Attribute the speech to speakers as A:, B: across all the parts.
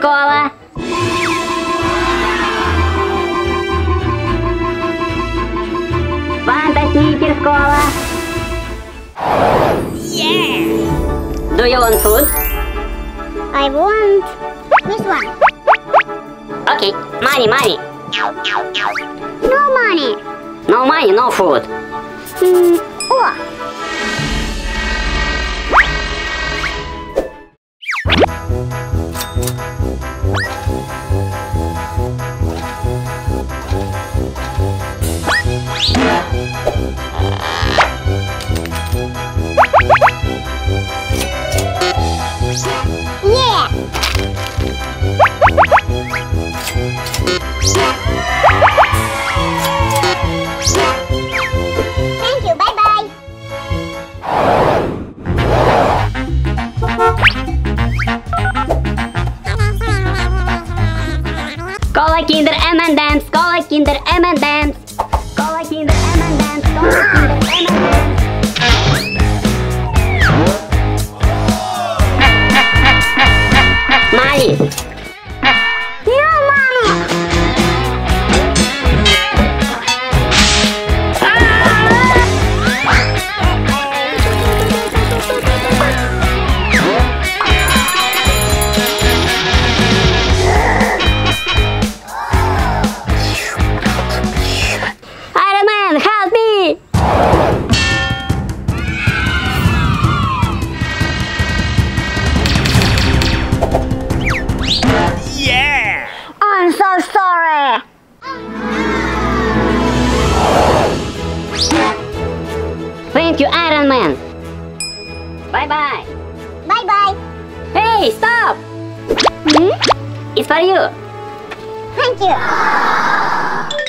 A: кола. Фанта снікерс кола. Do you want food?
B: I want this one.
A: Okay, money, money.
B: No money.
A: No money, no food.
B: Hmm. Oh.
A: Money. Bye bye.
B: Bye bye.
A: Hey, stop!
B: Hmm?
A: It's for you.
B: Thank you.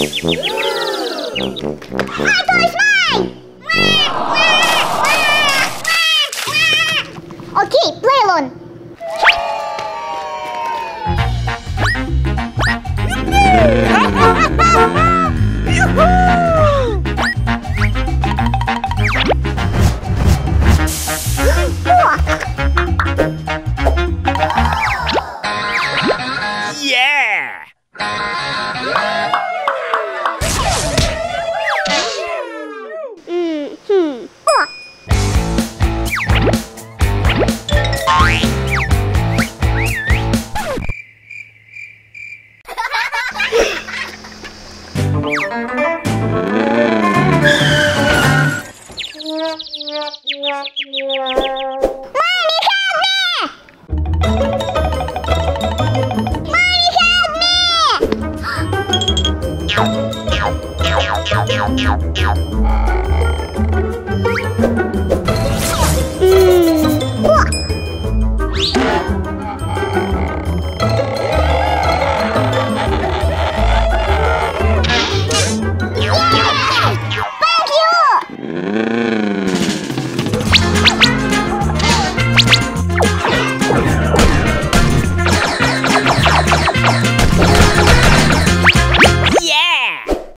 B: Okay, play alone.
C: Yeah.
B: Thank